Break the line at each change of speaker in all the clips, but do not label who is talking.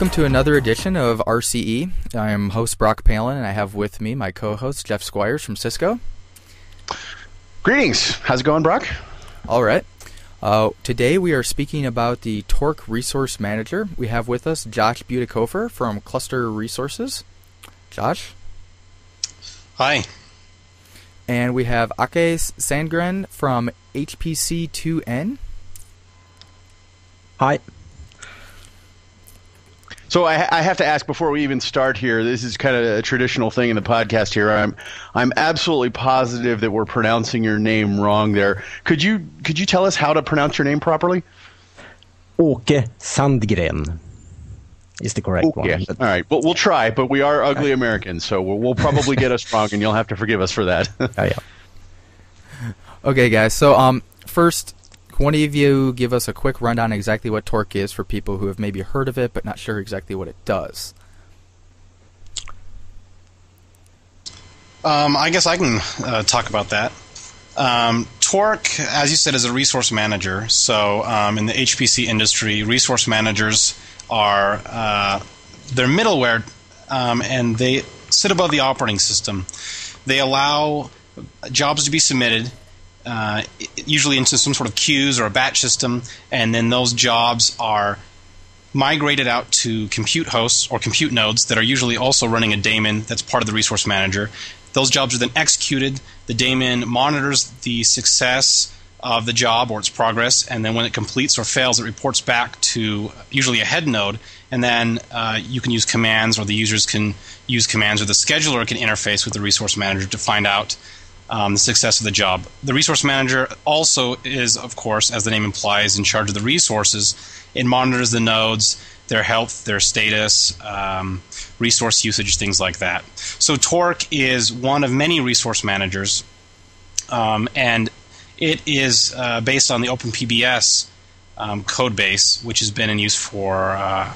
Welcome to another edition of RCE. I am host Brock Palen, and I have with me my co-host Jeff Squyres from Cisco.
Greetings. How's it going, Brock?
All right. Uh, today we are speaking about the Torque Resource Manager. We have with us Josh Butikofer from Cluster Resources. Josh.
Hi.
And we have Ake Sandgren from HPC2N.
Hi.
So I, I, have to ask before we even start here. This is kind of a traditional thing in the podcast here. I'm I'm absolutely positive that we're pronouncing your name wrong there. Could you could you tell us how to pronounce your name properly?
Åke Sandgren is the correct
one.
All
right. Well, we'll try, but we are ugly Americans, so we'll, we'll probably get us wrong, and you'll have to forgive us for that.
oh, yeah.
Okay, guys. So um, first one of you give us a quick rundown exactly what Torque is for people who have maybe heard of it but not sure exactly what it does?
Um, I guess I can uh, talk about that. Um, Torque, as you said, is a resource manager. So um, in the HPC industry, resource managers are uh, they're middleware, um, and they sit above the operating system. They allow jobs to be submitted uh, usually into some sort of queues or a batch system, and then those jobs are migrated out to compute hosts or compute nodes that are usually also running a daemon that's part of the resource manager. Those jobs are then executed. The daemon monitors the success of the job or its progress, and then when it completes or fails, it reports back to usually a head node, and then uh, you can use commands, or the users can use commands, or the scheduler can interface with the resource manager to find out um, the success of the job. The resource manager also is, of course, as the name implies, in charge of the resources. It monitors the nodes, their health, their status, um, resource usage, things like that. So Torque is one of many resource managers, um, and it is uh, based on the OpenPBS um, code base, which has been in use for uh,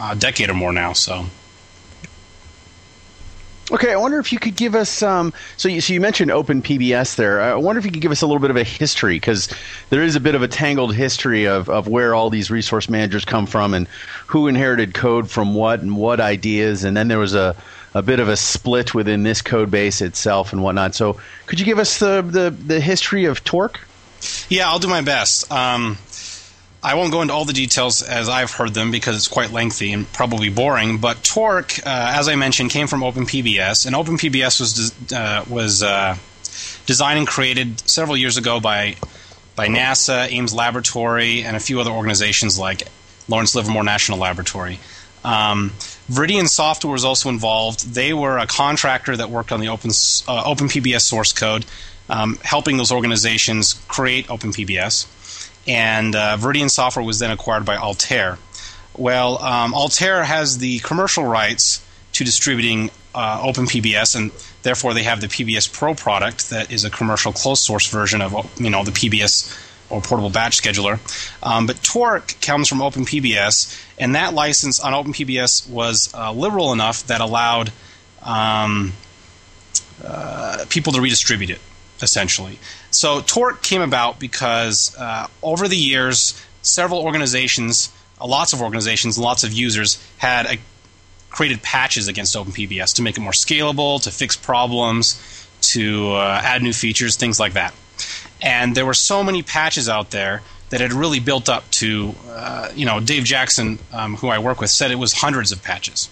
a decade or more now. So.
Okay, I wonder if you could give us um, so you, so you mentioned Open PBS there. I wonder if you could give us a little bit of a history because there is a bit of a tangled history of, of where all these resource managers come from and who inherited code from what and what ideas, and then there was a, a bit of a split within this code base itself and whatnot. So could you give us the the, the history of Torque?
Yeah, I'll do my best. Um, I won't go into all the details as I've heard them because it's quite lengthy and probably boring. But Torque, uh, as I mentioned, came from OpenPBS, and OpenPBS was uh, was uh, designed and created several years ago by by NASA, Ames Laboratory, and a few other organizations like Lawrence Livermore National Laboratory. Um, Veridian Software was also involved. They were a contractor that worked on the Open uh, OpenPBS source code, um, helping those organizations create OpenPBS and uh, Veridian Software was then acquired by Altair. Well, um, Altair has the commercial rights to distributing uh, OpenPBS, and therefore they have the PBS Pro product that is a commercial closed source version of you know the PBS or portable batch scheduler. Um, but Torque comes from OpenPBS, and that license on OpenPBS was uh, liberal enough that allowed um, uh, people to redistribute it essentially. So Torque came about because uh, over the years, several organizations, uh, lots of organizations, lots of users had a, uh, created patches against OpenPBS to make it more scalable, to fix problems, to uh, add new features, things like that. And there were so many patches out there that had really built up to, uh, you know, Dave Jackson, um, who I work with, said it was hundreds of patches.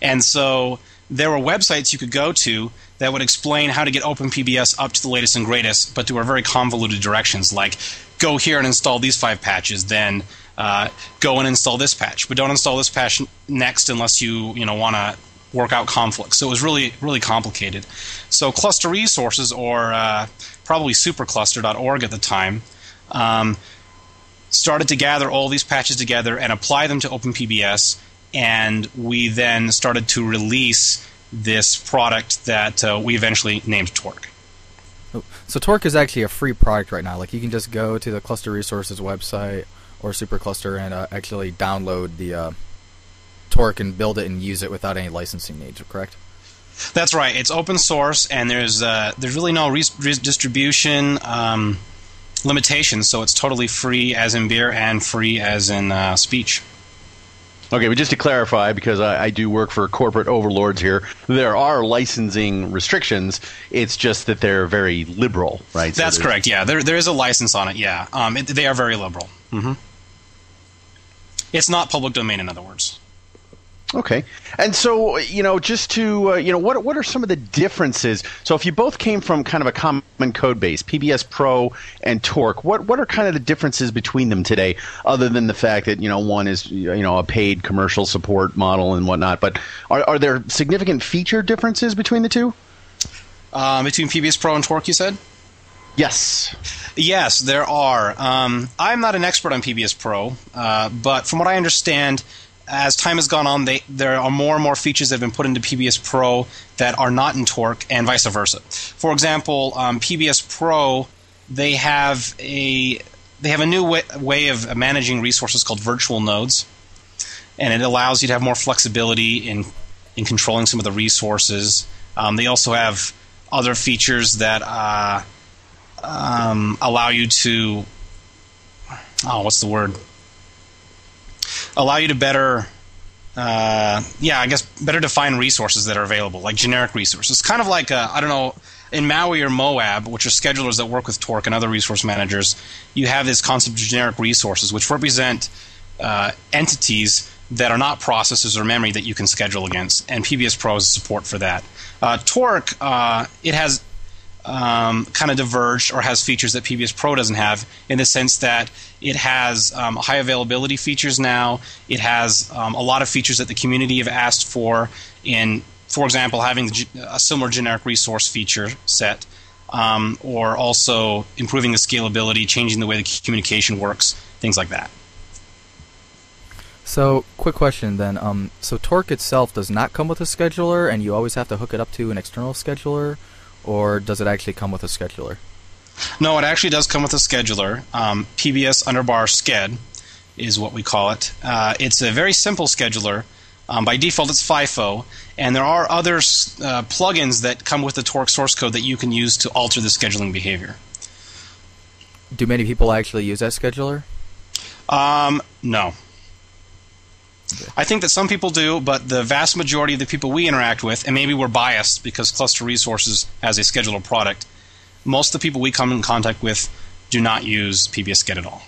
And so there were websites you could go to that would explain how to get OpenPBS up to the latest and greatest, but to a very convoluted directions, like go here and install these five patches, then uh, go and install this patch, but don't install this patch next unless you you know want to work out conflicts. So it was really really complicated. So Cluster Resources, or uh, probably SuperCluster.org at the time, um, started to gather all these patches together and apply them to OpenPBS, and we then started to release this product that uh, we eventually named Torque.
Oh, so Torque is actually a free product right now. Like you can just go to the Cluster Resources website or SuperCluster and uh, actually download the uh, Torque and build it and use it without any licensing needs. Correct?
That's right. It's open source, and there's uh, there's really no re- distribution um, limitations. So it's totally free as in beer and free as in uh, speech.
Okay, but just to clarify, because I, I, do work for corporate overlords here, there are licensing restrictions. It's just that they're very liberal, right?
That's so correct. Yeah, there there is a license on it. Yeah, um, it, they are very liberal. Mm-hmm. It's not public domain, in other words.
Okay, and so you know, just to uh, you know, what what are some of the differences? So, if you both came from kind of a common code base, PBS Pro and Torque, what what are kind of the differences between them today, other than the fact that you know one is you know a paid commercial support model and whatnot? But are are there significant feature differences between the two?
Um, between PBS Pro and Torque, you said.
Yes.
Yes, there are. Um, I'm not an expert on PBS Pro, uh, but from what I understand, as time has gone on, they, there are more and more features that have been put into PBS Pro that are not in Torque, and vice versa. For example, um, PBS Pro they have a they have a new way, way of managing resources called virtual nodes, and it allows you to have more flexibility in in controlling some of the resources. Um, they also have other features that uh, um, allow you to oh, what's the word? Allow you to better uh, yeah, I guess better define resources that are available, like generic resources. Kind of like, uh, I don't know, in Maui or Moab, which are schedulers that work with Torque and other resource managers, you have this concept of generic resources, which represent uh, entities that are not processes or memory that you can schedule against, and PBS Pro has support for that. Uh, Torque, uh, it has um, kind of diverged or has features that PBS Pro doesn't have in the sense that it has um, high availability features now. It has um, a lot of features that the community have asked for in, for example, having a similar generic resource feature set. Um, or also improving the scalability, changing the way the communication works, things like that.
So, quick question then. Um, so, Torque itself does not come with a scheduler, and you always have to hook it up to an external scheduler, or does it actually come with a scheduler?
No, it actually does come with a scheduler. Um, PBS underbar Sched is what we call it. Uh, it's a very simple scheduler. Um, by default, it's FIFO, and there are other uh, plugins that come with the Torque source code that you can use to alter the scheduling behavior.
Do many people actually use that scheduler?
Um, no. I think that some people do, but the vast majority of the people we interact with, and maybe we're biased because Cluster Resources has a scheduler product, most of the people we come in contact with do not use PBS Sched at all.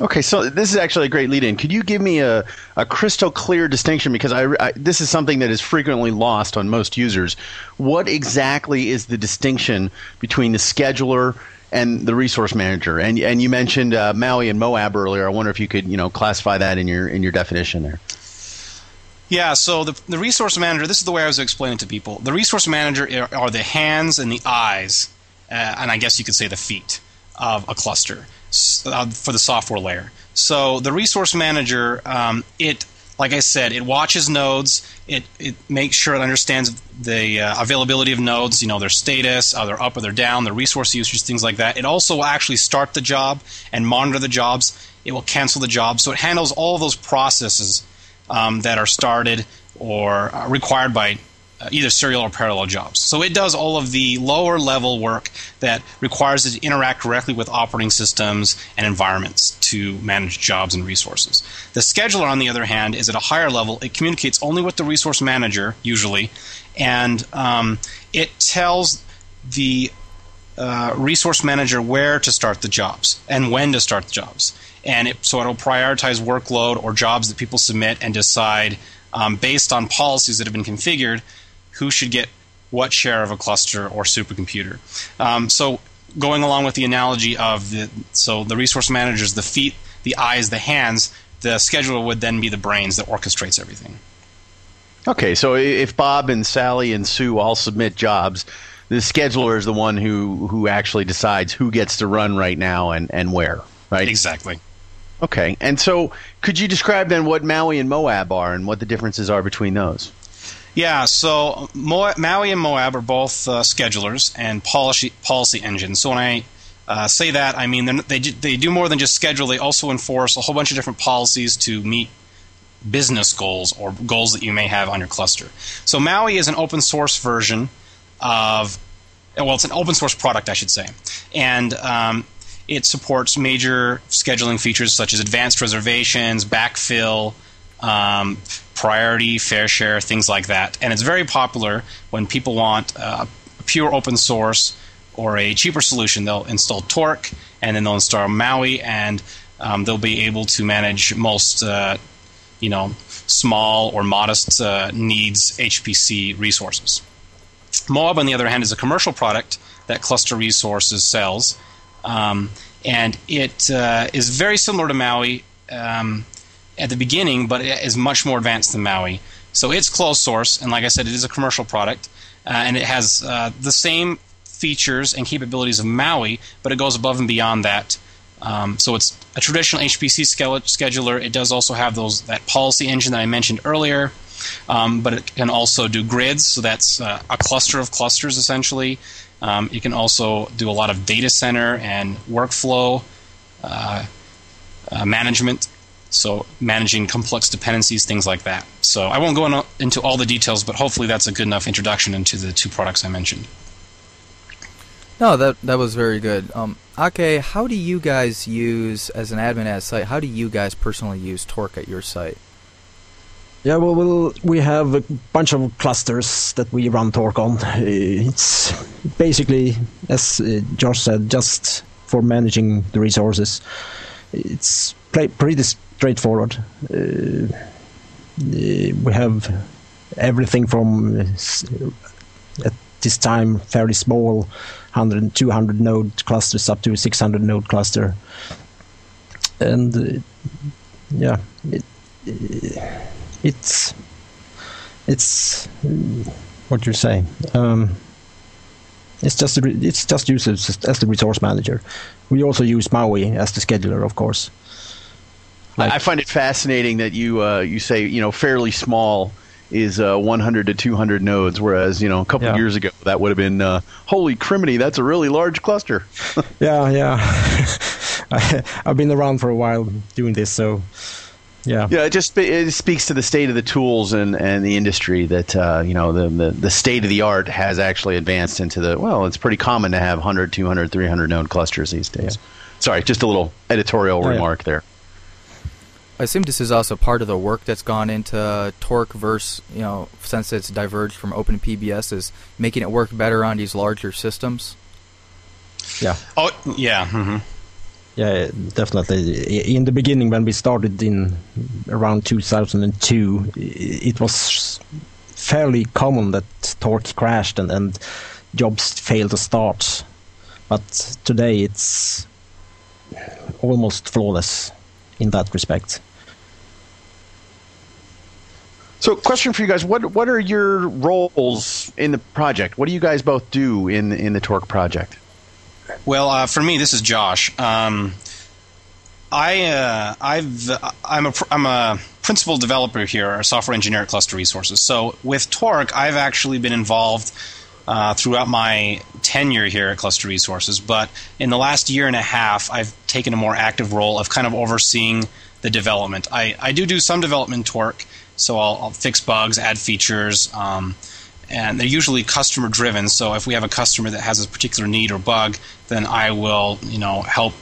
Okay, so this is actually a great lead in. Could you give me a, a crystal clear distinction? Because I, I, this is something that is frequently lost on most users. What exactly is the distinction between the scheduler and the resource manager. And and you mentioned uh, Maui and Moab earlier. I wonder if you could you know classify that in your in your definition there.
Yeah, so the, the resource manager, this is the way I was explaining to people. The resource manager are, the hands and the eyes, uh, and I guess you could say the feet of a cluster uh, for the software layer. So the resource manager, um, it like I said, it watches nodes. It it makes sure it understands the uh, availability of nodes. You know their status, are they up or they're down, their resource usage, things like that. It also will actually start the job and monitor the jobs. It will cancel the job, so it handles all those processes um, that are started or uh, required by either serial or parallel jobs. So it does all of the lower level work that requires it to interact directly with operating systems and environments to manage jobs and resources. The scheduler, on the other hand, is at a higher level. It communicates only with the resource manager, usually, and um, it tells the uh, resource manager where to start the jobs and when to start the jobs. And it, so it'll prioritize workload or jobs that people submit and decide um, based on policies that have been configured who should get what share of a cluster or supercomputer. Um, so going along with the analogy of the so the resource managers, the feet, the eyes, the hands, the scheduler would then be the brains that orchestrates everything.
Okay, so if Bob and Sally and Sue all submit jobs, the scheduler is the one who who actually decides who gets to run right now and and where, right?
Exactly.
Okay, and so could you describe then what Maui and Moab are and what the differences are between those?
Yeah, so Maui and Moab are both uh, schedulers and policy policy engines. So when I uh, say that, I mean they they do more than just schedule. They also enforce a whole bunch of different policies to meet business goals or goals that you may have on your cluster. So Maui is an open source version of well, it's an open source product, I should say, and um, it supports major scheduling features such as advanced reservations, backfill um, priority, fair share, things like that. And it's very popular when people want uh, pure open source or a cheaper solution. They'll install Torque and then they'll install Maui and um, they'll be able to manage most, uh, you know, small or modest uh, needs HPC resources. Moab, on the other hand, is a commercial product that Cluster Resources sells, um, and it uh, is very similar to Maui um, at the beginning, but it is much more advanced than Maui. So it's closed source, and like I said, it is a commercial product, uh, and it has uh, the same features and capabilities of Maui, but it goes above and beyond that. Um, so it's a traditional HPC scheduler. It does also have those that policy engine that I mentioned earlier. Um, but it can also do grids, so that's uh, a cluster of clusters essentially. Um, it can also do a lot of data center and workflow uh, uh, management, so managing complex dependencies, things like that. So I won't go in, into all the details, but hopefully that's a good enough introduction into the two products I mentioned.
No, that that was very good. Um, Ake, how do you guys use as an admin at a site? How do you guys personally use Torque at your site?
Yeah, well, we'll, we have a bunch of clusters that we run Torque on. It's basically, as uh, Josh said, just for managing the resources. It's pretty straightforward. Uh, we have everything from, uh, at this time, fairly small 100 200 node clusters up to 600 node cluster. And uh, yeah, it, it's it's what you're saying. Um, it's just it's just used as, as, the resource manager. We also use Maui as the scheduler, of course.
I find it fascinating that you uh, you say you know fairly small is uh, 100 to 200 nodes, whereas you know a couple yeah. years ago that would have been uh, holy criminy, that's a really large cluster.
yeah, yeah. I, have been around for a while doing this, so yeah,
yeah. It just it speaks to the state of the tools and, and the industry that uh, you know the, the, the state of the art has actually advanced into the well. It's pretty common to have 100, 200, 300 node clusters these days. Yeah. Sorry, just a little editorial oh, remark yeah. there.
I assume this is also part of the work that's gone into Torque verse, you know, since it's diverged from OpenPBS, is making it work better on these larger systems.
Yeah.
Oh, yeah. Mm-hmm.
Yeah, definitely. In the beginning, when we started in around 2002, it was fairly common that Torque crashed and, and jobs failed to start. But today, it's almost flawless in that respect.
So, question for you guys: what what are your roles in the project? What do you guys both do in in the Torque project?
Well, uh, for me, this is Josh. Um, I uh, I've I'm a I'm a principal developer here, a software engineer at Cluster Resources. So with Torque, I've actually been involved uh, throughout my tenure here at Cluster Resources. But in the last year and a half, I've taken a more active role of kind of overseeing the development. I, I do do some development Torque, so I'll, I'll fix bugs, add features. Um, and they're usually customer driven. So if we have a customer that has a particular need or bug, then I will, you know, help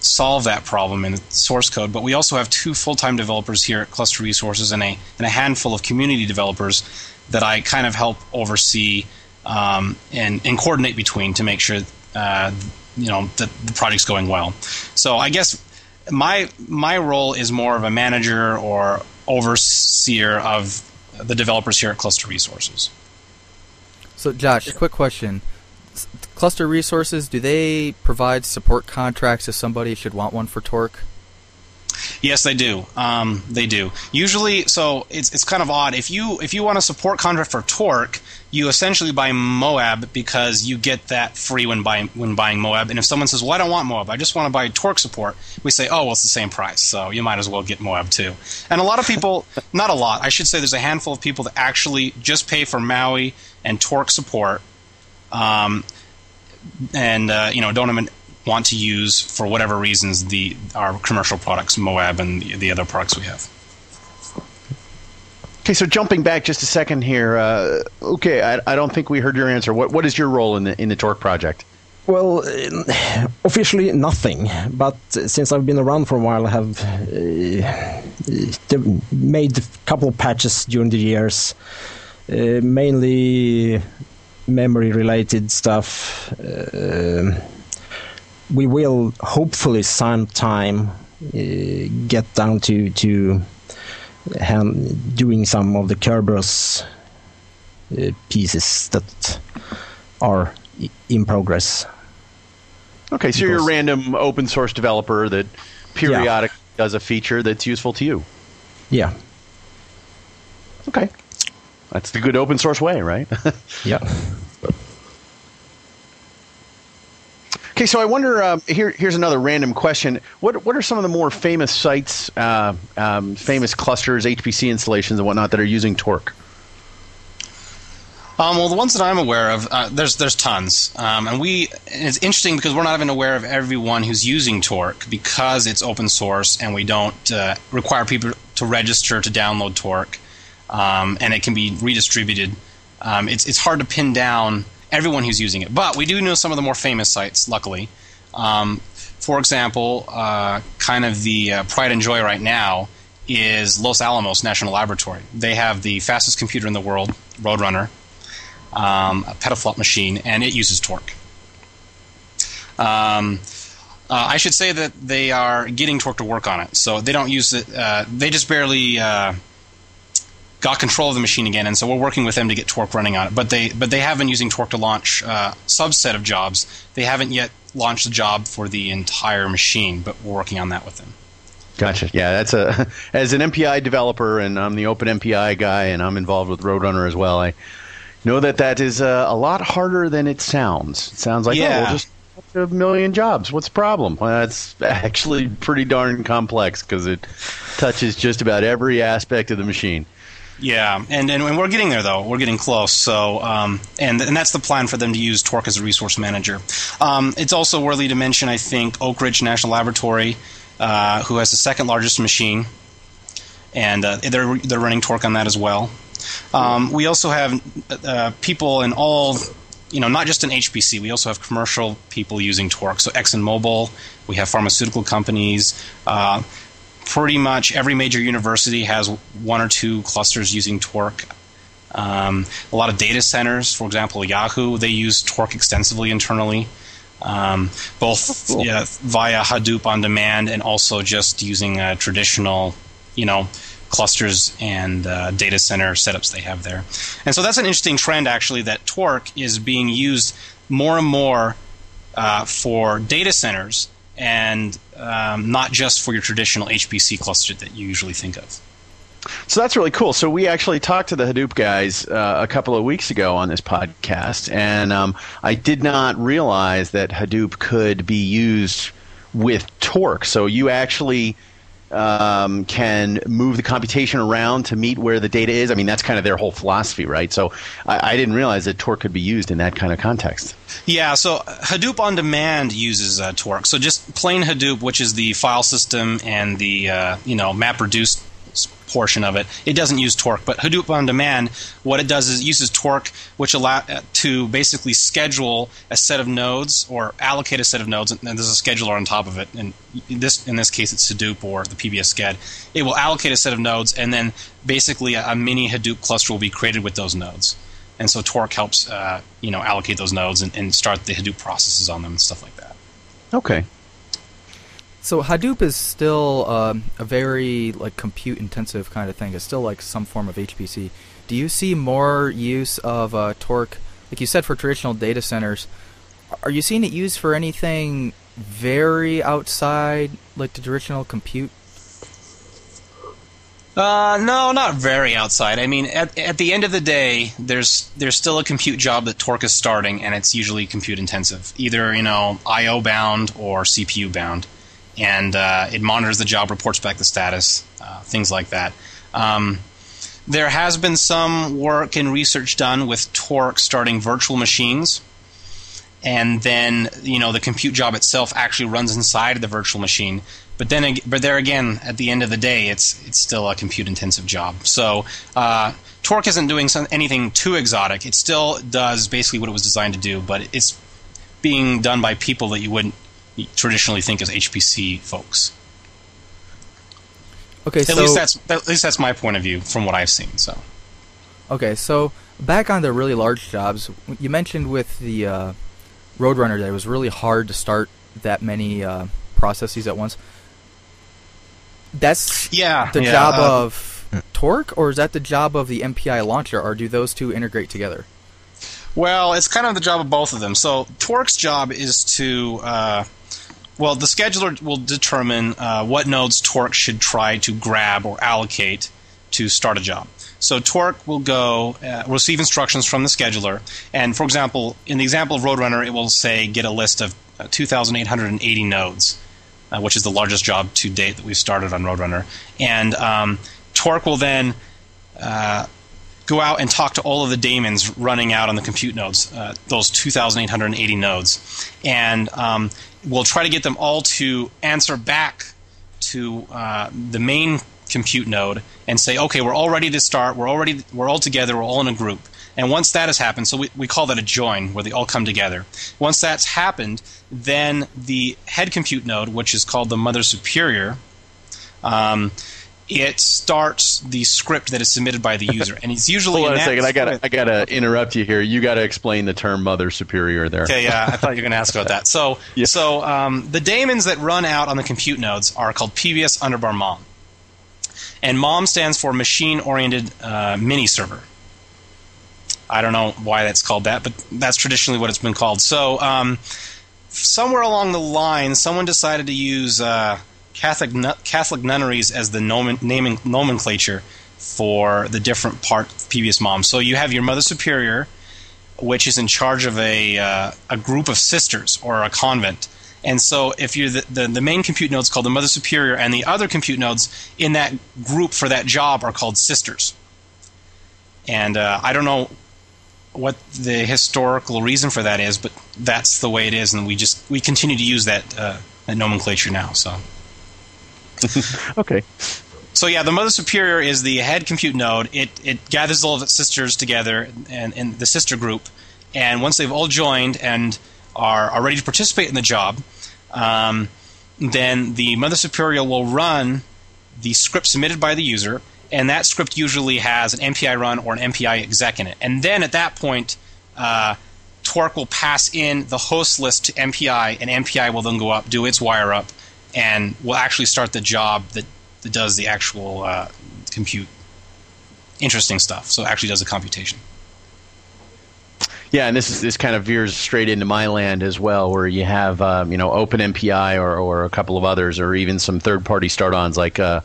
solve that problem in the source code. But we also have two full-time developers here at Cluster Resources and a and a handful of community developers that I kind of help oversee um, and and coordinate between to make sure uh, you know that the project's going well. So I guess my my role is more of a manager or overseer of the developers here at Cluster Resources.
So, Josh, quick question. Cluster Resources, do they provide support contracts if somebody should want one for Torque?
Yes, they do. Um, they do. Usually, so it's it's kind of odd. If you if you want a support contract for Torque, you essentially buy Moab because you get that free when buying when buying Moab. And if someone says, "Well, I don't want Moab. I just want to buy Torque support," we say, "Oh, well, it's the same price, so you might as well get Moab too." And a lot of people, not a lot, I should say, there's a handful of people that actually just pay for Maui and Torque support, um, and uh, you know don't even want to use for whatever reasons the our commercial products, Moab, and the, the other products we have.
Okay, so jumping back just a second here. Uh, okay, I, I, don't think we heard your answer. What what is your role in the in the Torque project?
Well, uh, officially nothing, but since I've been around for a while, I have uh, made a couple patches during the years, uh, mainly memory-related stuff. Uh, we will hopefully sometime uh, get down to to doing some of the Kerberos uh, pieces that are in progress.
Okay, so you're a random open source developer that periodically
yeah.
does a feature that's useful to you.
Yeah.
Okay. That's the good open source way, right?
yeah.
Okay, so I wonder. Uh, here, here's another random question. What what are some of the more famous sites, uh, um, famous clusters, HPC installations, and whatnot that are using Torque?
Um, well, the ones that I'm aware of, uh, there's there's tons, um, and we it's interesting because we're not even aware of everyone who's using Torque because it's open source and we don't uh, require people to register to download Torque, um, and it can be redistributed. Um, it's it's hard to pin down everyone who's using it, but we do know some of the more famous sites. Luckily, um, for example, uh, kind of the uh, pride and joy right now is Los Alamos National Laboratory. They have the fastest computer in the world, Roadrunner um, a petaflop machine, and it uses torque. Um, uh, I should say that they are getting torque to work on it, so they don't use it. Uh, they just barely uh, got control of the machine again, and so we're working with them to get torque running on it. But they but they have been using torque to launch a uh, subset of jobs. They haven't yet launched the job for the entire machine, but we're working on that with them.
Gotcha. Yeah, that's a as an MPI developer, and I'm the Open MPI guy, and I'm involved with Roadrunner as well. I know that that is uh, a lot harder than it sounds. It sounds like
yeah.
oh, we'll just a million jobs. What's the problem? Well, it's actually pretty darn complex because it touches just about every aspect of the machine.
Yeah, and, and, and we're getting there though. We're getting close. So, um, and and that's the plan for them to use Torque as a resource manager. Um, it's also worthy to mention, I think, Oak Ridge National Laboratory, uh, who has the second largest machine, and uh, they're they're running Torque on that as well. Um, we also have uh, people in all, you know, not just in HPC. We also have commercial people using Torque. So ExxonMobil, we have pharmaceutical companies. Uh, pretty much every major university has one or two clusters using Torque. Um, a lot of data centers, for example, Yahoo, they use Torque extensively internally. Um, both cool. yeah, via Hadoop on demand and also just using a traditional, you know, clusters and uh, data center setups they have there. And so that's an interesting trend, actually, that Torque is being used more and more uh, for data centers and um, not just for your traditional HPC cluster that you usually think of.
So that's really cool. So we actually talked to the Hadoop guys uh, a couple of weeks ago on this podcast, and um, I did not realize that Hadoop could be used with Torque. So you actually um, can move the computation around to meet where the data is. I mean, that's kind of their whole philosophy, right? So I, I didn't realize that Torque could be used in that kind of context.
Yeah, so Hadoop on demand uses uh, Torque. So just plain Hadoop, which is the file system and the uh, you know map reduced portion of it. It doesn't use Torque, but Hadoop on Demand, what it does is it uses Torque, which allow uh, to basically schedule a set of nodes or allocate a set of nodes, and there's a scheduler on top of it. And in this in this case, it's Hadoop or the PBS Sched. It will allocate a set of nodes, and then basically a, a mini Hadoop cluster will be created with those nodes. And so Torque helps uh, you know allocate those nodes and, and start the Hadoop processes on them and stuff like that.
Okay,
so Hadoop is still um, a very like compute intensive kind of thing. It's still like some form of HPC. Do you see more use of uh, Torque, like you said, for traditional data centers? Are you seeing it used for anything very outside like the traditional compute?
Uh, no, not very outside. I mean, at, at the end of the day, there's there's still a compute job that Torque is starting, and it's usually compute intensive, either you know I/O bound or CPU bound and uh, it monitors the job, reports back the status, uh, things like that. Um, there has been some work and research done with Torque starting virtual machines, and then you know the compute job itself actually runs inside of the virtual machine. But then, but there again, at the end of the day, it's it's still a compute intensive job. So. Uh, Torque isn't doing some, anything too exotic. It still does basically what it was designed to do, but it's being done by people that you wouldn't traditionally think as HPC folks.
Okay,
At
so
least that's at least that's my point of view from what I've seen. So
okay, so back on the really large jobs, you mentioned with the uh, Roadrunner that it was really hard to start that many uh, processes at once. That's
yeah,
the
yeah,
job
uh,
of Torque, or is that the job of the MPI launcher, or do those two integrate together?
Well, it's kind of the job of both of them. So Torque's job is to, uh, well, the scheduler will determine uh, what nodes Torque should try to grab or allocate to start a job. So Torque will go uh, receive instructions from the scheduler, and for example, in the example of Roadrunner, it will say get a list of uh, 2,880 nodes, uh, which is the largest job to date that we've started on Roadrunner, and um, Torque will then uh, go out and talk to all of the daemons running out on the compute nodes, uh, those 2,880 nodes, and um, we'll try to get them all to answer back to uh, the main compute node and say, okay, we're all ready to start. We're already we're all together. We're all in a group. And once that has happened, so we, we call that a join, where they all come together. Once that's happened, then the head compute node, which is called the mother superior, um, it starts the script that is submitted by the user, and it's usually
Hold on
in
a second. I gotta, I gotta interrupt you here. You gotta explain the term mother superior there.
Okay, yeah, I thought you were going to ask about that. So,
Yeah.
so um, the daemons that run out on the compute nodes are called PBS underbar mom, and mom stands for machine oriented uh, mini server. I don't know why that's called that, but that's traditionally what it's been called. So, um, somewhere along the line, someone decided to use uh, Catholic Catholic nunneries as the nomen- naming nomenclature for the different part PBS moms. So you have your mother superior, which is in charge of a uh, a group of sisters or a convent. And so, if you're the, the, the main compute nodes called the Mother Superior, and the other compute nodes in that group for that job are called sisters. And uh, I don't know what the historical reason for that is, but that's the way it is, and we just we continue to use that, uh, that nomenclature now. So.
Okay.
So yeah, the Mother Superior is the head compute node. It it gathers all of its sisters together and in the sister group, and once they've all joined and are, are ready to participate in the job, um, then the Mother Superior will run the script submitted by the user, and that script usually has an MPI run or an MPI exec in it. And then at that point, uh, Torque will pass in the host list to MPI, and MPI will then go up, do its wire up, and will actually start the job that, that does the actual uh, compute. Interesting stuff. So it actually does the computation.
Yeah, and this is this kind of veers straight into my land as well, where you have um, you know OpenMPI or, or a couple of others, or even some third-party start-ons like uh,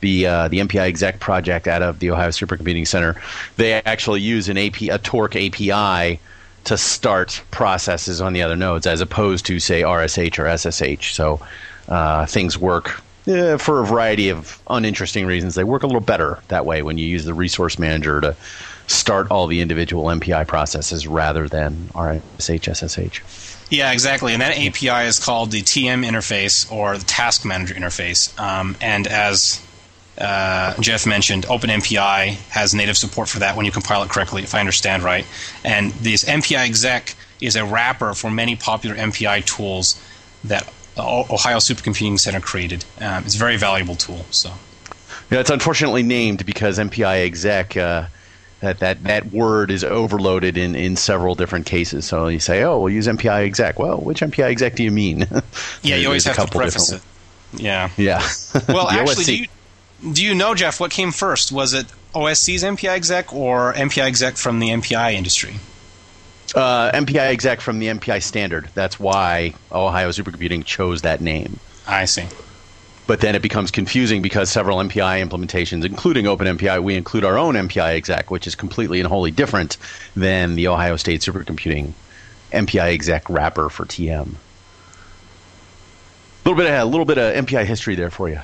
the uh, the MPI exec project out of the Ohio Supercomputing Center. They actually use an AP a Torque API to start processes on the other nodes, as opposed to say RSH or SSH. So uh, things work. eh, for a variety of uninteresting reasons, they work a little better that way when you use the resource manager to start all the individual MPI processes rather than RSH SSH.
Yeah, exactly. And that API is called the TM interface or the Task Manager interface. Um, and as uh, Jeff mentioned, OpenMPI has native support for that when you compile it correctly, if I understand right. And this MPI exec is a wrapper for many popular MPI tools that Ohio Supercomputing Center created. Um, it's a very valuable tool. So.
Yeah, it's unfortunately named because MPI exec. Uh, that, that, that word is overloaded in, in several different cases. So you say, oh, we'll use MPI exec. Well, which MPI exec do you mean?
Yeah, you always have to
couple
preface it.
different-
Yeah.
Yeah.
Well, actually, do you, do you know, Jeff, what came first? Was it OSC's MPI exec or MPI exec from the MPI industry?
Uh, MPI exec from the MPI standard. That's why Ohio Supercomputing chose that name.
I see.
But then it becomes confusing because several MPI implementations, including OpenMPI, we include our own MPI exec, which is completely and wholly different than the Ohio State Supercomputing MPI exec wrapper for TM. A little bit of a little bit of MPI history there for you.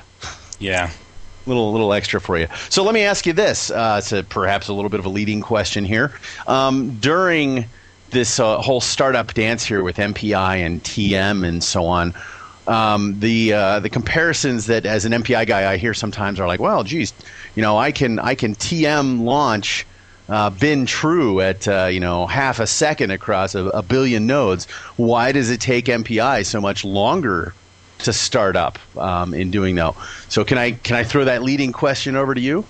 Yeah.
little little extra for you. So let me ask you this: uh, it's a, perhaps a little bit of a leading question here. Um, during this uh, whole startup dance here with MPI and TM and so on, um, the uh, the comparisons that as an MPI guy I hear sometimes are like, well, geez, you know, I can I can TM launch uh, /bin/true at uh, you know half a second across a, a, billion nodes, why does it take MPI so much longer to start up um, in doing that? So can I can I throw that leading question over to you?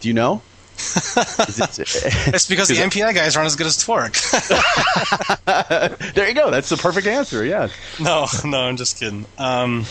Do you know?
it's because the MPI guys aren't as good as Torque.
there you go. That's the perfect answer. Yeah.
No, no, I'm just kidding. Um,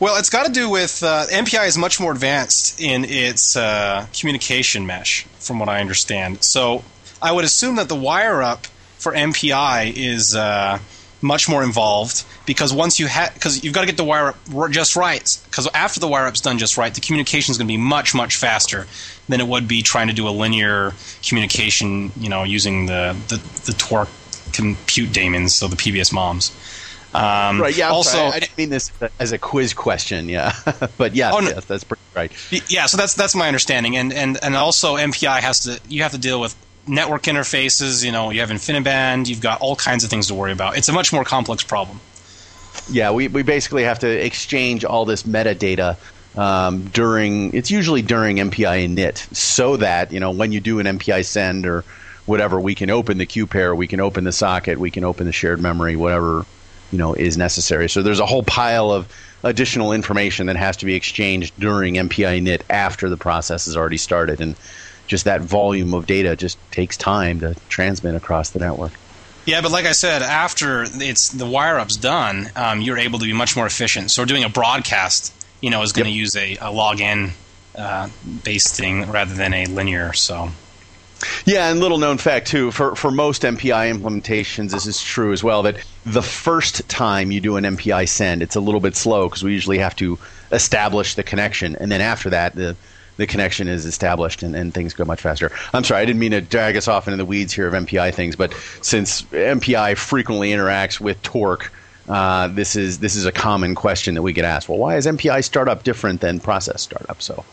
well, it's got to do with uh, MPI is much more advanced in its uh, communication mesh, from what I understand. So I would assume that the wire up for MPI is uh, much more involved because once you have because you've got to get the wire up just right. Because after the wire up's done just right, the communication is going to be much much faster than it would be trying to do a linear communication. You know, using the the, the torque compute daemons, so the PBS moms.
Um, right. Yeah. Also, I, I, didn't mean this as a quiz question. Yeah, but yeah, oh, no, yes, that's pretty right.
Yeah. So that's that's my understanding, and and and also MPI has to you have to deal with network interfaces. You know, you have InfiniBand. You've got all kinds of things to worry about. It's a much more complex problem.
Yeah, we we basically have to exchange all this metadata um, during. It's usually during MPI init, so that you know when you do an MPI send or whatever, we can open the queue pair, we can open the socket, we can open the shared memory, whatever you know is necessary. So there's a whole pile of additional information that has to be exchanged during MPI init after the process has already started, and just that volume of data just takes time to transmit across the network.
Yeah, but like I said, after it's the wire up's done, um, you're able to be much more efficient. So we're doing a broadcast, you know, is going to yep. use a, a log n uh, based thing rather than a linear. So
yeah, and little known fact too, for for most MPI implementations, this is true as well. That the first time you do an MPI send, it's a little bit slow because we usually have to establish the connection, and then after that, the the connection is established and, and things go much faster. I'm sorry, I didn't mean to drag us off into the weeds here of MPI things, but since MPI frequently interacts with Torque, uh, this is this is a common question that we get asked. Well, why is MPI startup different than process startup? So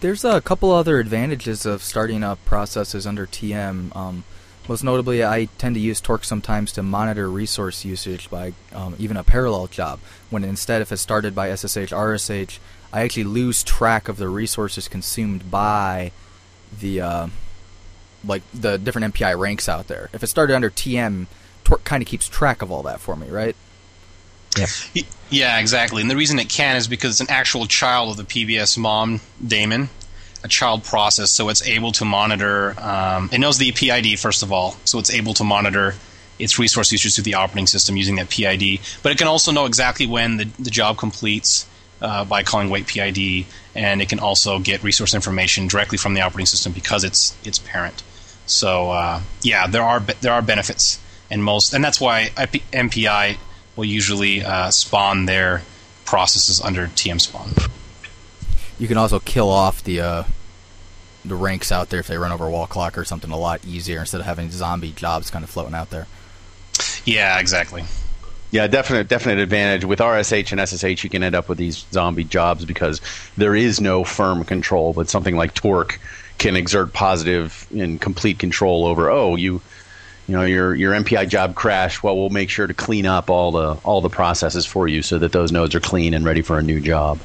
there's a couple other advantages of starting up processes under TM. Um, most notably, I tend to use Torque sometimes to monitor resource usage by um, even a parallel job. When instead, if it's started by SSH RSH, I actually lose track of the resources consumed by the uh, like the different MPI ranks out there. If it started under TM, Torque kind of keeps track of all that for me, right?
Yeah. Yeah, exactly. And the reason it can is because it's an actual child of the PBS mom daemon, a child process, so it's able to monitor. Um, it knows the PID first of all, so it's able to monitor its resource usage through the operating system using that PID. But it can also know exactly when the, the job completes uh, by calling wait PID, and it can also get resource information directly from the operating system because it's its parent. So uh, yeah, there are there are benefits, and most, and that's why MPI will usually uh, spawn their processes under TM spawn.
You can also kill off the uh, the ranks out there if they run over a wall clock or something a lot easier instead of having zombie jobs kind of floating out there.
Yeah, exactly.
Yeah, definite definite advantage with RSH and SSH. You can end up with these zombie jobs because there is no firm control, but something like Torque can exert positive and complete control over. Oh, you you know your your MPI job crashed. Well, we'll make sure to clean up all the all the processes for you so that those nodes are clean and ready for a new job.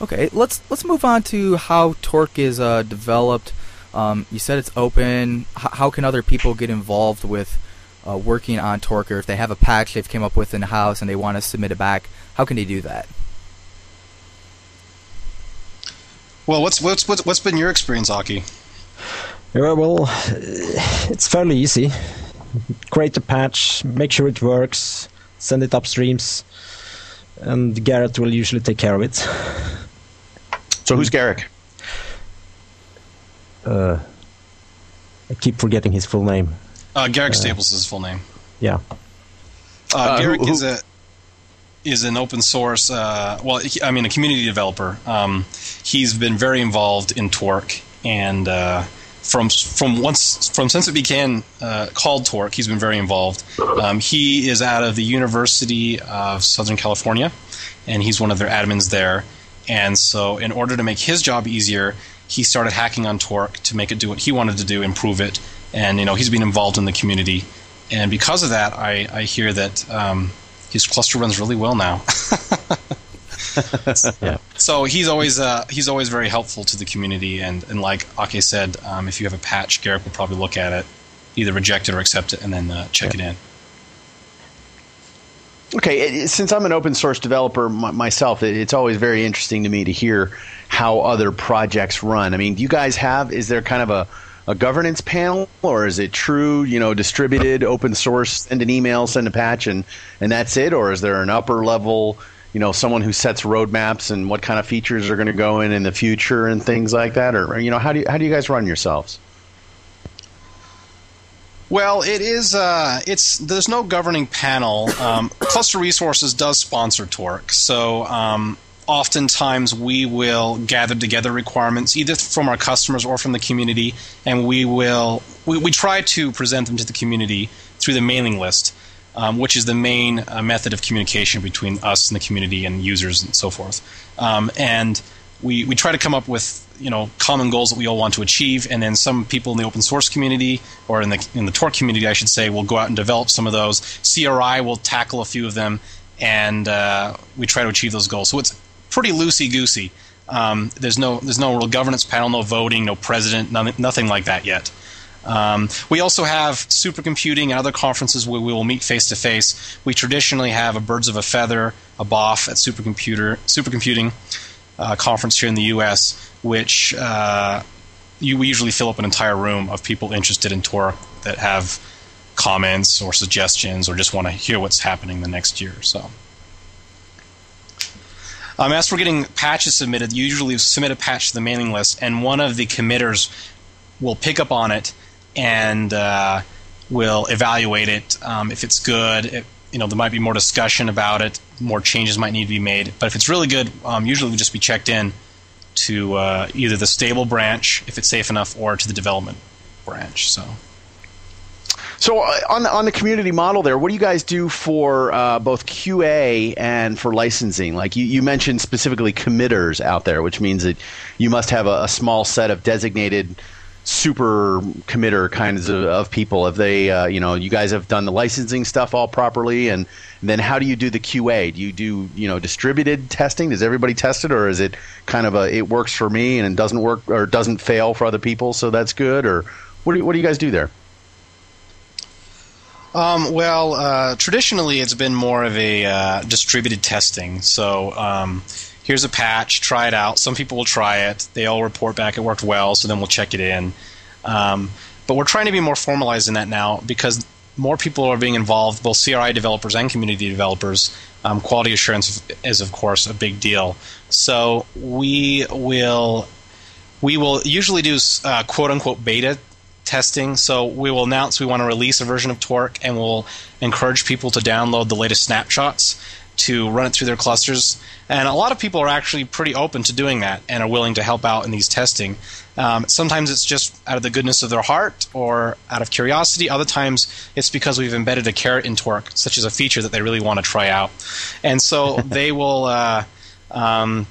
Okay, let's let's move on to how Torque is uh, developed. Um, you said it's open. H- how can other people get involved with uh, working on Torque? Or if they have a patch they've came up with in house and they want to submit it back, how can they do that?
Well, what's what's what's, what's been your experience, Ake?
Yeah, well, it's fairly easy. Create a patch, make sure it works, send it upstreams, and Garrick will usually take care of it.
So who's Garrick?
Uh, I keep forgetting his full name.
Uh, Garrick uh, Staples is his full name.
Yeah.
Uh, uh Garrick who, who? is a is an open source. Uh, well, I mean, a community developer. Um, he's been very involved in Torque and uh, from from once from since it began uh, called Torque, he's been very involved. Um, he is out of the University of Southern California, and he's one of their admins there. And so, in order to make his job easier, he started hacking on Torque to make it do what he wanted to do, improve it. And you know, he's been involved in the community, and because of that, I, I hear that um, his cluster runs really well now. yeah. So so he's always uh, he's always very helpful to the community, and, and like Ake said, um, if you have a patch, Garrick will probably look at it, either reject it or accept it, and then uh, check yeah. it in.
Okay, since I'm an open source developer myself, it's always very interesting to me to hear how other projects run. I mean, do you guys have? Is there kind of a a governance panel, or is it true, you know, distributed open source? Send an email, send a patch, and and that's it, or is there an upper level? You know, someone who sets roadmaps and what kind of features are going to go in in the future and things like that, or you know, how do you, how do you guys run yourselves?
Well, it is. Uh, it's there's no governing panel. Um, Cluster Resources does sponsor Torque, so um, oftentimes we will gather together requirements either from our customers or from the community, and we will we, we try to present them to the community through the mailing list, um, which is the main uh, method of communication between us and the community and users and so forth. Um, and we, we try to come up with you know common goals that we all want to achieve, and then some people in the open source community or in the in the Torque community, I should say, will go out and develop some of those. CRI will tackle a few of them, and uh, we try to achieve those goals. So it's pretty loosey goosey. Um, there's no there's no real governance panel, no voting, no president, none, nothing like that yet. Um, we also have supercomputing and other conferences where we will meet face to face. We traditionally have a birds of a feather, a BOF at supercomputer supercomputing uh, conference here in the U.S., which uh, you we usually fill up an entire room of people interested in Torque that have comments or suggestions or just want to hear what's happening the next year. So. Um, as for getting patches submitted, you usually submit a patch to the mailing list, and one of the committers will pick up on it and uh, will evaluate it. Um, if it's good, it, you know there might be more discussion about it, more changes might need to be made. But if it's really good, um, usually will just be checked in to uh, either the stable branch if it's safe enough, or to the development branch. So.
So uh, on the, on the community model there, what do you guys do for uh, both QA and for licensing? Like you, you mentioned specifically committers out there, which means that you must have a, a small set of designated super committer kinds of, of people. If they, uh, you know, you guys have done the licensing stuff all properly, and then how do you do the QA? Do you do you know distributed testing? Does everybody test it, or is it kind of a it works for me and it doesn't work or doesn't fail for other people, so that's good? Or what do, what do you guys do there?
Um, well, uh, traditionally it's been more of a uh, distributed testing. So um, here's a patch, try it out. Some people will try it. They all report back it worked well, so then we'll check it in. Um, but we're trying to be more formalized in that now because more people are being involved, both CRI developers and community developers. Um, quality assurance is, of course, a big deal. So we will we will usually do uh, quote unquote beta testing. So we will announce we want to release a version of Torque, and we'll encourage people to download the latest snapshots to run it through their clusters. And a lot of people are actually pretty open to doing that and are willing to help out in these testing. Um, sometimes it's just out of the goodness of their heart or out of curiosity. Other times it's because we've embedded a carrot in Torque, such as a feature that they really want to try out. And so they will. Uh, um,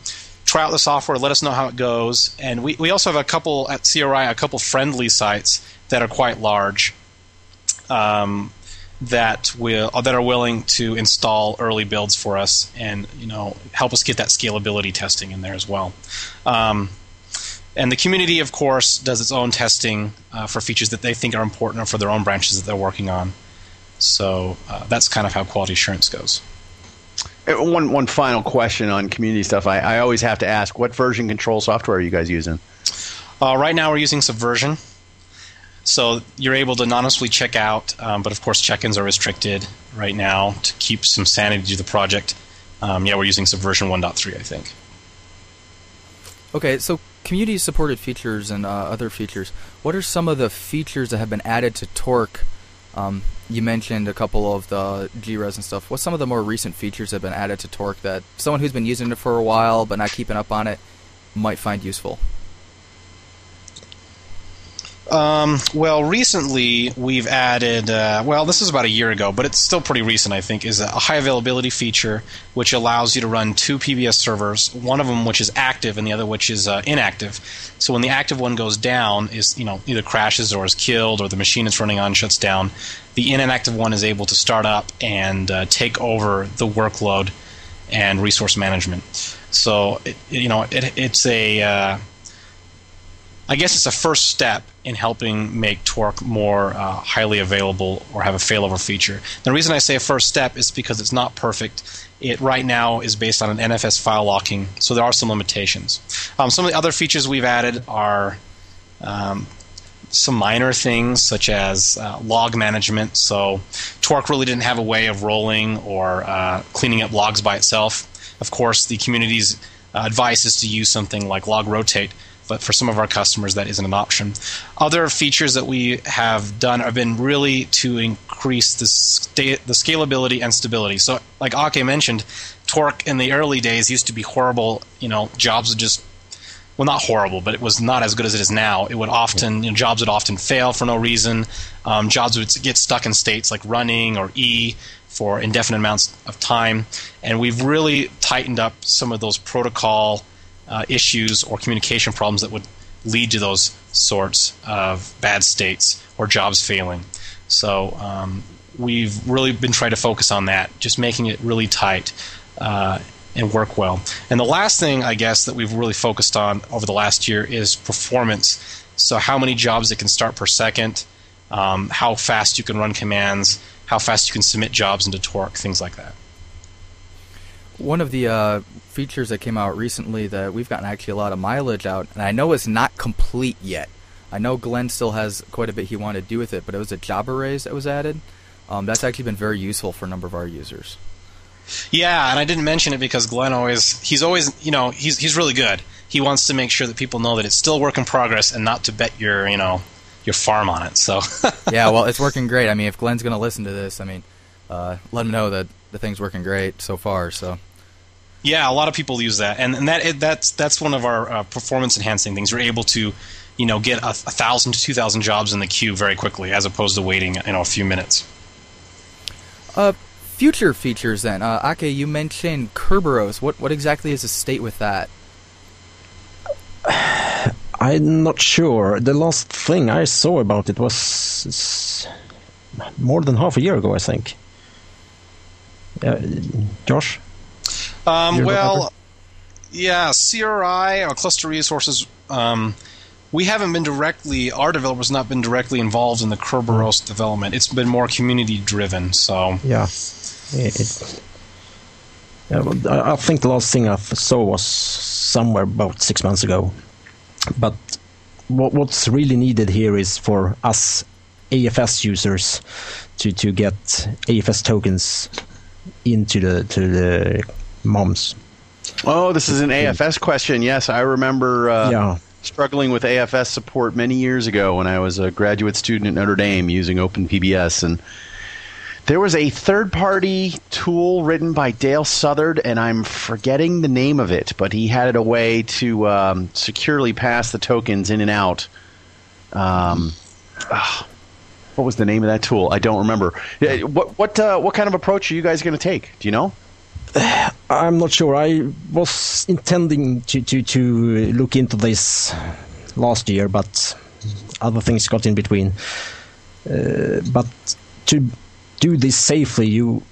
try out the software, let us know how it goes. And we, we also have a couple at CRI, a couple friendly sites that are quite large um, that will that are willing to install early builds for us and you know help us get that scalability testing in there as well. Um, and the community, of course, does its own testing uh, for features that they think are important or for their own branches that they're working on. So uh, that's kind of how quality assurance goes.
Uh, one one final question on community stuff. I, I always have to ask, what version control software are you guys using?
Uh, right now, we're using Subversion. So you're able to anonymously check out, um, but of course check-ins are restricted right now to keep some sanity to the project. Um, yeah, we're using Subversion 1.3, I think.
Okay, so community supported features and uh, other features. What are some of the features that have been added to Torque? Um, you mentioned a couple of the GRES and stuff. What's some of the more recent features that have been added to Torque that someone who's been using it for a while but not keeping up on it might find useful?
Um, well, recently we've added. Uh, well, this is about a year ago, but it's still pretty recent. I think is a high availability feature which allows you to run two PBS servers. One of them which is active, and the other which is uh, inactive. So when the active one goes down, is you know either crashes or is killed, or the machine it's running on shuts down. The inactive one is able to start up and uh, take over the workload and resource management. So it, you know, it, it's a uh, I guess it's a first step in helping make Torque more uh, highly available or have a failover feature. The reason I say a first step is because it's not perfect. It right now is based on an NFS file locking, so there are some limitations. Um, some of the other features we've added are um, some minor things such as uh, log management. So Torque really didn't have a way of rolling or uh, cleaning up logs by itself. Of course, the community's uh, advice is to use something like log rotate but for some of our customers, that isn't an option. Other features that we have done have been really to increase the, sta- the scalability and stability. So, like Ake mentioned, Torque in the early days used to be horrible. You know, jobs would just well, not horrible, but it was not as good as it is now. It would often, you know, jobs would often fail for no reason. Um, jobs would get stuck in states like running or E for indefinite amounts of time. And we've really tightened up some of those protocol uh, issues or communication problems that would lead to those sorts of bad states or jobs failing. So um, we've really been trying to focus on that, just making it really tight uh, and work well. And the last thing, I guess, that we've really focused on over the last year is performance. So how many jobs it can start per second, um, how fast you can run commands, how fast you can submit jobs into Torque, things like that.
One of the uh, features that came out recently that we've gotten actually a lot of mileage out, and I know it's not complete yet. I know Glenn still has quite a bit he wanted to do with it, but it was a job arrays that was added. Um, that's actually been very useful for a number of our users.
Yeah, and I didn't mention it because Glenn always he's always you know he's he's really good. He wants to make sure that people know that it's still work in progress and not to bet your you know your farm on it. So
yeah, well, it's working great. I mean, if Glenn's going to listen to this, I mean, uh, let him know that the thing's working great so far. So
yeah, a lot of people use that, and, and that it, that's that's one of our uh, performance enhancing things. We're able to, you know, get a, a thousand to two thousand jobs in the queue very quickly, as opposed to waiting, you know, a few minutes.
Uh, future features then. Uh, Ake, you mentioned Kerberos. What what exactly is the state with that?
I'm not sure. The last thing I saw about it was more than half a year ago, I think. Uh, Josh.
Um, well, yeah, CRI or cluster resources. Um, we haven't been directly. Our developers not been directly involved in the Kerberos mm. development. It's been more community driven. So
yeah, it, yeah, I think the last thing I saw was somewhere about six months ago. But what, what's really needed here is for us AFS users to to get AFS tokens into the to the moms.
Oh, this is an AFS question. Yes, I remember uh, yeah. struggling with AFS support many years ago when I was a graduate student at Notre Dame using OpenPBS. And there was a third party tool written by Dale Southard, and I'm forgetting the name of it, but he had it a way to um, securely pass the tokens in and out. Um, oh, what was the name of that tool? I don't remember. What what uh, what kind of approach are you guys going to take? Do you know?
I'm not sure. I was intending to, to, to look into this last year, but other things got in between. Uh, but to do this safely, you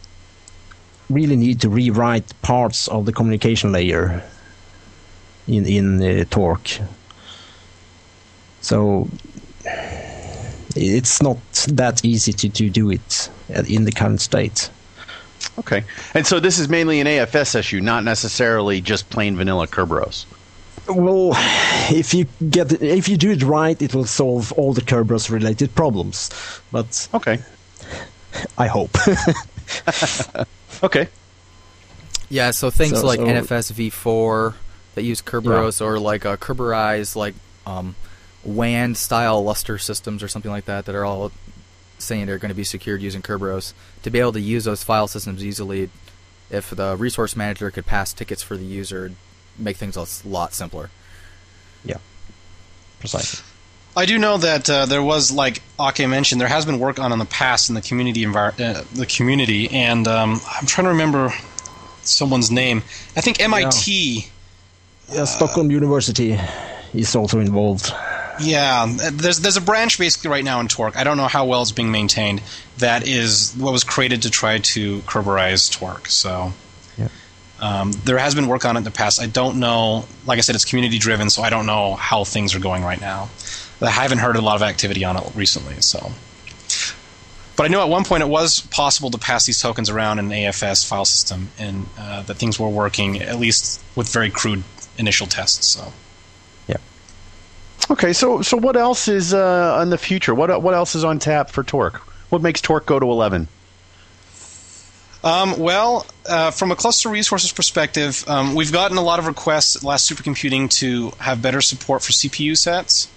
really need to rewrite parts of the communication layer in in uh, Torque. So it's not that easy to, to do it in the current state.
Okay. And so this is mainly an AFS issue, not necessarily just plain vanilla Kerberos.
Well, if you get if you do it right, it will solve all the Kerberos related problems. But
okay,
I hope.
okay.
Yeah, so things so, like so, NFS v4 that use Kerberos, yeah. or like uh, Kerberized like um, WAN style Lustre systems or something like that, that are all saying they're going to be secured using Kerberos to be able to use those file systems easily. If the resource manager could pass tickets for the user, make things a lot simpler.
Yeah, precisely.
I do know that uh, there was, like Ake mentioned, there has been work on in the past in the community envir- uh, the community, and um, I'm trying to remember someone's name. I think MIT.
Yeah, yeah Stockholm University is also involved.
Yeah, there's there's a branch basically right now in Torque. I don't know how well it's being maintained. That is what was created to try to Kerberize Torque. So,
yeah.
Um, there has been work on it in the past. I don't know. Like I said, it's community driven, so I don't know how things are going right now. I haven't heard a lot of activity on it recently. So, but I know at one point it was possible to pass these tokens around in an AFS file system, and uh, that things were working at least with very crude initial tests. So.
Okay, so so what else is uh, in the future? What what else is on tap for Torque? What makes Torque go to eleven?
Um, well, uh, from a cluster resources perspective, um, we've gotten a lot of requests at Last Supercomputing to have better support for CPU sets.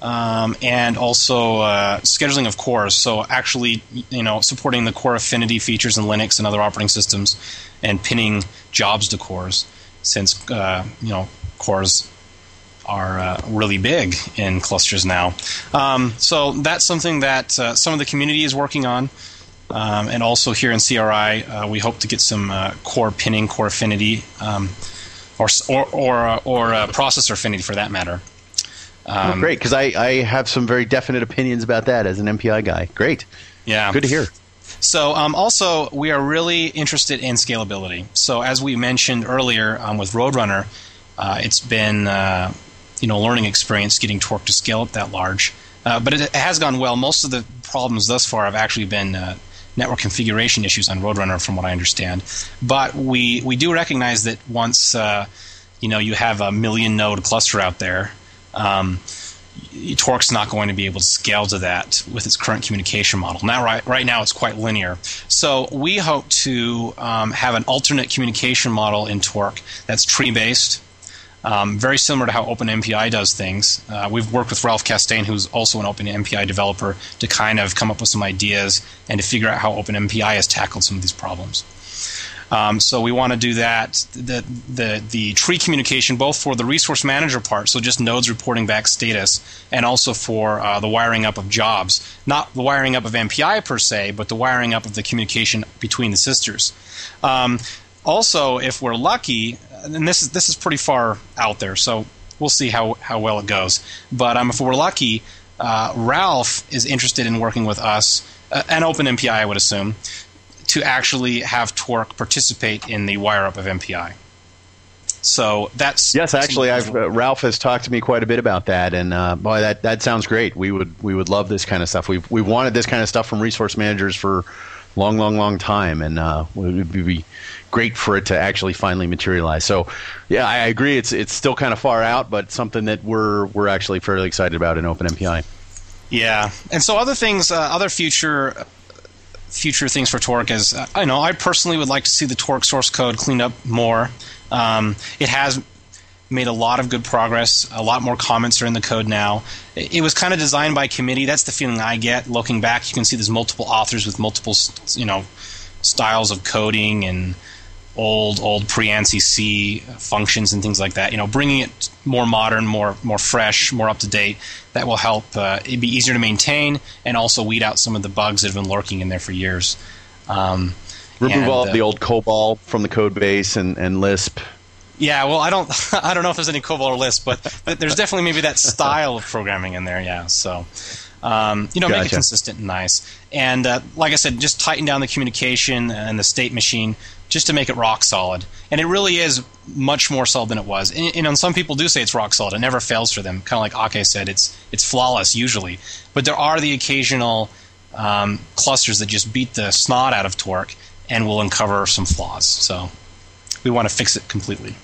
Um, and also uh, scheduling of cores. So actually, you know, supporting the core affinity features in Linux and other operating systems, and pinning jobs to cores, since uh, you know cores are uh, really big in clusters now. Um, so that's something that uh, some of the community is working on. Um, and also here in CRI, uh, we hope to get some uh, core pinning, core affinity, um, or or or, uh, or uh, processor affinity for that matter.
Oh, um, great, because I, I have some very definite opinions about that as an MPI guy. Great.
Yeah.
Good to hear.
So, um, also, we are really interested in scalability. So, as we mentioned earlier um, with Roadrunner, uh, it's been uh, you know learning experience getting Torque to scale up that large. Uh, but it, has gone well. Most of the problems thus far have actually been uh, network configuration issues on Roadrunner, from what I understand. But we we do recognize that once uh, you know you have a million node cluster out there. Um, Torque's not going to be able to scale to that with its current communication model. Now, right, right now, it's quite linear. So we hope to um, have an alternate communication model in Torque that's tree-based, um, very similar to how OpenMPI does things. Uh, we've worked with Ralph Castain, who's also an OpenMPI developer, to kind of come up with some ideas and to figure out how OpenMPI has tackled some of these problems. Um, so we want to do that. The, the, the tree communication, both for the resource manager part, so just nodes reporting back status, and also for uh, the wiring up of jobs. Not the wiring up of MPI per se, but the wiring up of the communication between the sisters. Um, also, if we're lucky, and this is this is pretty far out there, so we'll see how how well it goes. But um, if we're lucky, uh, Ralph is interested in working with us, uh, and OpenMPI, I would assume, to actually have Torque participate in the wire up of MPI. So that's
yes. Actually, I've, uh, Ralph has talked to me quite a bit about that, and uh, boy, that that sounds great. We would we would love this kind of stuff. We've we've wanted this kind of stuff from resource managers for long, long, long time, and uh, would be great for it to actually finally materialize. So, yeah, I agree. It's it's still kind of far out, but something that we're we're actually fairly excited about in OpenMPI.
Yeah, and so other things, uh, other future future things for Torque is I know I personally would like to see the Torque source code cleaned up more. Um, it has made a lot of good progress. A lot more comments are in the code now. It, it was kind of designed by committee. That's the feeling I get looking back. You can see there's multiple authors with multiple, you know, styles of coding and old old pre ANSI C functions and things like that. You know, bringing it more modern, more more fresh, more up to date. That will help uh, it be easier to maintain and also weed out some of the bugs that have been lurking in there for years. Um,
Remove and, all uh, the old COBOL from the code base and, and Lisp.
Yeah, well, I don't, I don't know if there's any COBOL or Lisp, but there's definitely maybe that style of programming in there. Yeah, so um, you know, gotcha. make it consistent and nice. And uh, like I said, just tighten down the communication and the state machine just to make it rock solid. And it really is much more solid than it was. And, and some people do say it's rock solid. It never fails for them. Kind of like Ake said, it's it's flawless usually. But there are the occasional um, clusters that just beat the snot out of Torque and will uncover some flaws. So we want to fix it completely.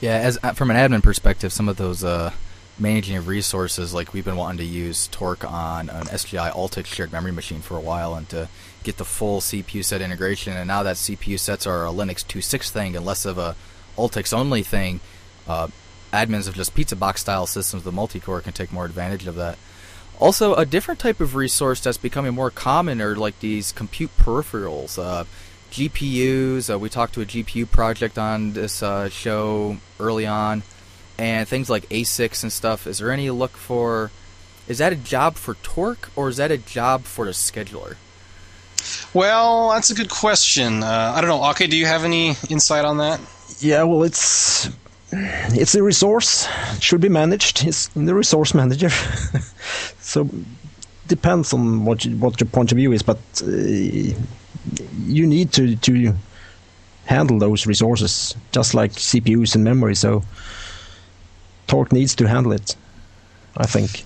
Yeah, as uh, from an admin perspective, some of those uh, managing of resources, like we've been wanting to use Torque on an SGI Altix shared memory machine for a while, and to get the full CPU set integration. And now that CPU sets are a Linux 2.6 thing and less of a Altix only thing, uh, admins of just pizza box style systems with multi-core can take more advantage of that. Also, a different type of resource that's becoming more common are like these compute peripherals. Uh, GPUs. Uh, we talked to a GPU project on this uh, show early on, and things like ASICs and stuff. Is there any look for? Is that a job for Torque or is that a job for the scheduler?
Well, that's a good question. Uh, I don't know. Ake, do you have any insight on that?
Yeah, well, it's it's a resource. It should be managed. It's in the resource manager. so depends on what you, what your point of view is, but uh, you need to to handle those resources, just like CPUs and memory. So Torque needs to handle it, I think.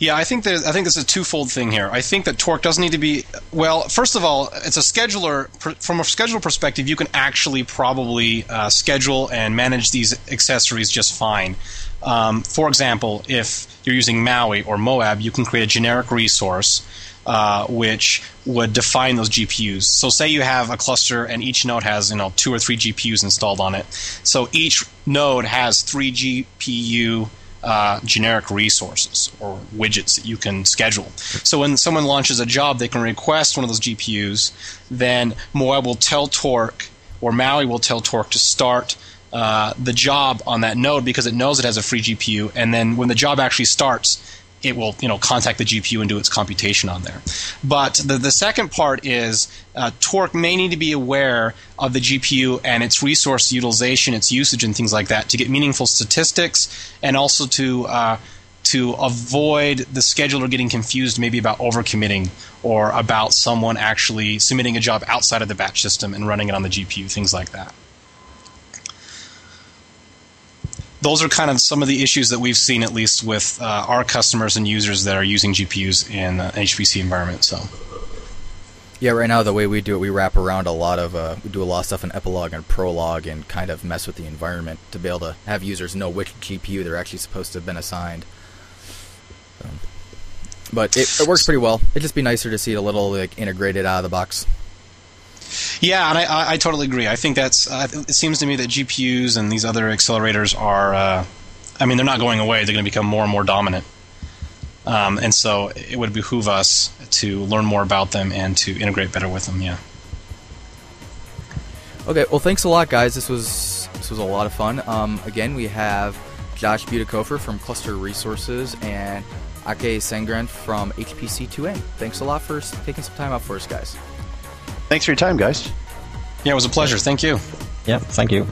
Yeah, I think I think this is a twofold thing here. I think that Torque doesn't need to be well. First of all, it's a scheduler. From a scheduler perspective, you can actually probably uh, schedule and manage these accessories just fine. Um, for example, if you're using Maui or Moab, you can create a generic resource uh, which would define those GPUs. So, say you have a cluster and each node has you know two or three GPUs installed on it. So each node has three GPU uh, generic resources or widgets that you can schedule. So when someone launches a job, they can request one of those GPUs. Then Moab will tell Torque, or Maui will tell Torque to start uh, the job on that node because it knows it has a free GPU. And then when the job actually starts, it will you know contact the GPU and do its computation on there. But the, the second part is uh, Torque may need to be aware of the GPU and its resource utilization, its usage, and things like that to get meaningful statistics, and also to uh, to avoid the scheduler getting confused maybe about overcommitting or about someone actually submitting a job outside of the batch system and running it on the GPU, things like that. Those are kind of some of the issues that we've seen, at least with uh, our customers and users that are using GPUs in uh, HPC environment. So.
Yeah, right now the way we do it, we wrap around a lot of uh, we do a lot of stuff in Epilogue and Prologue and kind of mess with the environment to be able to have users know which GPU they're actually supposed to have been assigned. Um, but it, it works pretty well. It'd just be nicer to see it a little like integrated out of the box.
Yeah, and I, I, totally agree. I think that's. Uh, it seems to me that GPUs and these other accelerators are. Uh, I mean, they're not going away. They're going to become more and more dominant. Um, and so it would behoove us to learn more about them and to integrate better with them. Yeah.
Okay. Well, thanks a lot, guys. This was this was a lot of fun. Um, again, we have Josh Butikofer from Cluster Resources and Ake Sandgren from HPC2N. Thanks a lot for taking some time out for us, guys.
Thanks for your time, guys.
Yeah, it was a pleasure. Thank you.
Yeah, thank you.